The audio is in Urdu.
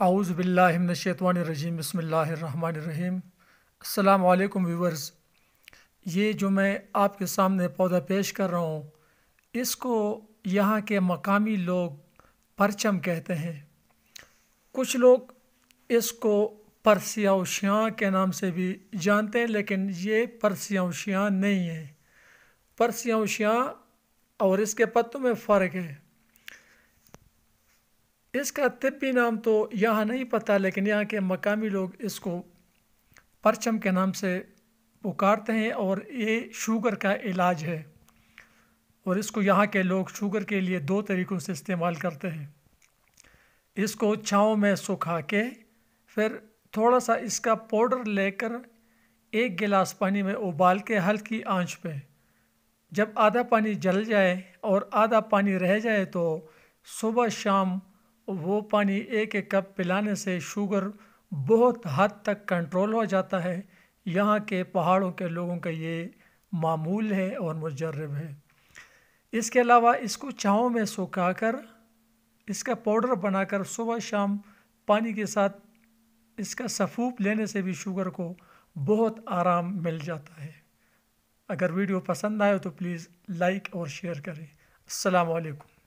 اعوذ باللہ من الشیطان الرجیم، بسم اللہ الرحمن الرحیم۔ السلام علیکم ویورز، یہ جو میں آپ کے سامنے پودا پیش کر رہا ہوں، اس کو یہاں کے مقامی لوگ پرچم کہتے ہیں۔ کچھ لوگ اس کو پرسیاوشیاں کے نام سے بھی جانتے ہیں، لیکن یہ پرسیاوشیاں نہیں ہیں۔ پرسیاوشیاں اور اس کے پتوں میں فرق ہے۔ اس کا طبی نام تو یہاں نہیں پتہ، لیکن یہاں کے مقامی لوگ اس کو پرچم کے نام سے پکارتے ہیں اور یہ شوگر کا علاج ہے۔ اور اس کو یہاں کے لوگ شوگر کے لیے دو طریقوں سے استعمال کرتے ہیں۔ اس کو چھاؤں میں سکھا کے پھر تھوڑا سا اس کا پاؤڈر لے کر ایک گلاس پانی میں ابال کے ہلکی آنچ پہ جب آدھا پانی جل جائے اور آدھا پانی رہ جائے تو صبح شام وہ پانی ایک ایک کپ پلانے سے شوگر بہت حد تک کنٹرول ہو جاتا ہے۔ یہاں کے پہاڑوں کے لوگوں کا یہ معمول ہے اور مجرب ہے۔ اس کے علاوہ اس کو چھاؤں میں سکھا کر، اس کا پاؤڈر بنا کر صبح شام پانی کے ساتھ اس کا سفوپ لینے سے بھی شوگر کو بہت آرام مل جاتا ہے۔ اگر ویڈیو پسند آئے تو پلیز لائک اور شیئر کریں۔ السلام علیکم۔